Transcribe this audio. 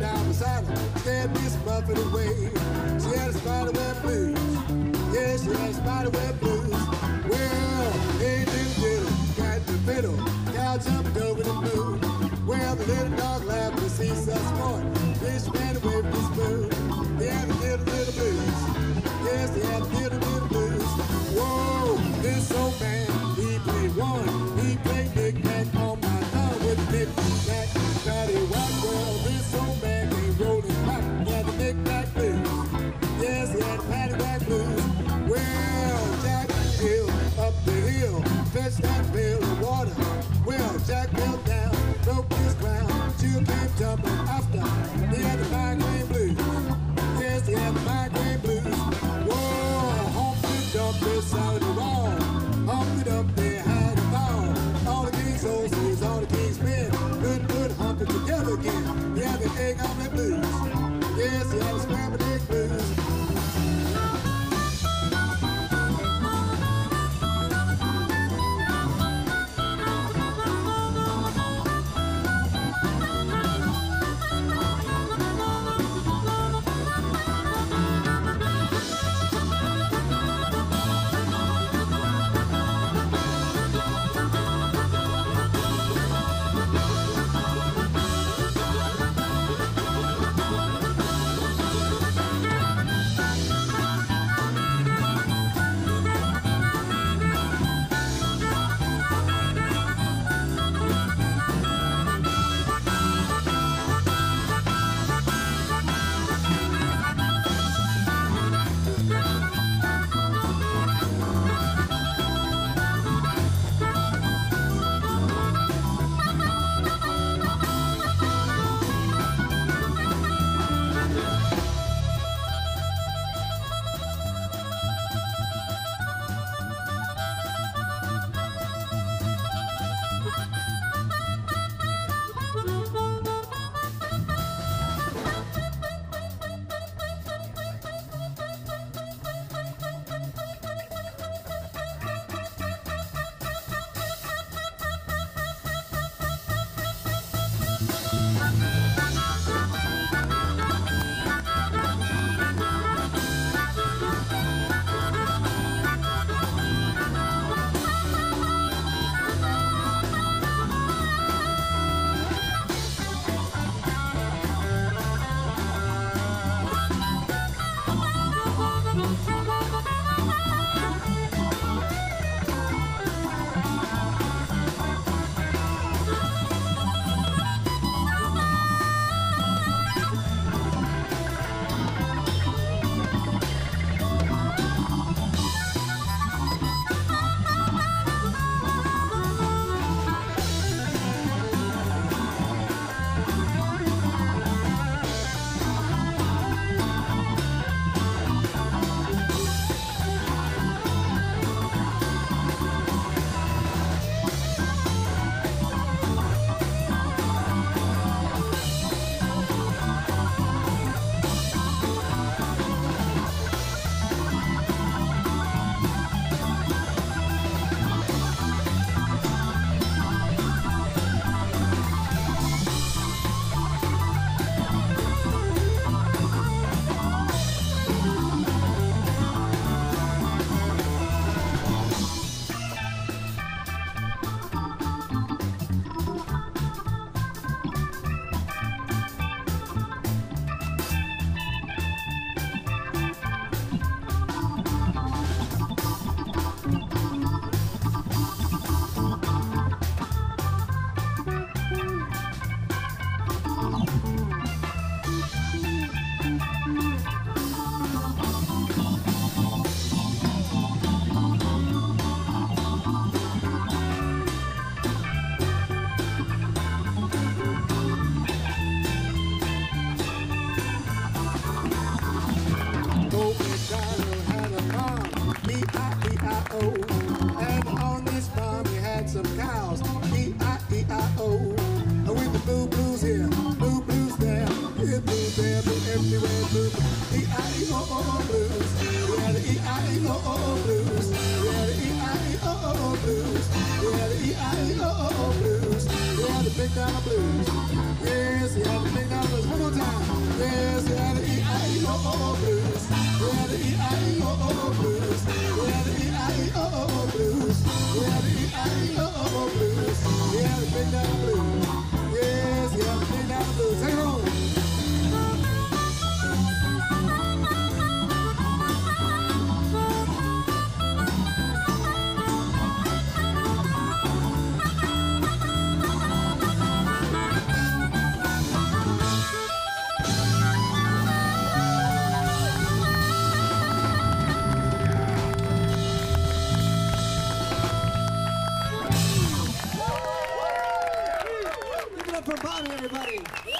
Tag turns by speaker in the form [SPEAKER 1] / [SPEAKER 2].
[SPEAKER 1] down beside her. Scared Miss Muffet away. She had a spiderweb blues. Yeah, she had a spiderweb blues. Well, hey, little diddle, cat the fiddle. Cow jumped over the moon. Well, the little dog laughed to see such fun. Fish ran away from the spoon. he had a little, little blues. Yes, he had a little, little blues. Whoa, this old man, he played one. He played dinosaur. E-I-O. And on this farm had some cows, E-I-E-I-O. Blue blues here, blue blues there, blues everywhere, blue. Blues. Blues. Blues. The big blues. Yes, we the big down blues. One more time. Yes, the E-I-E-O-O blues. Everybody.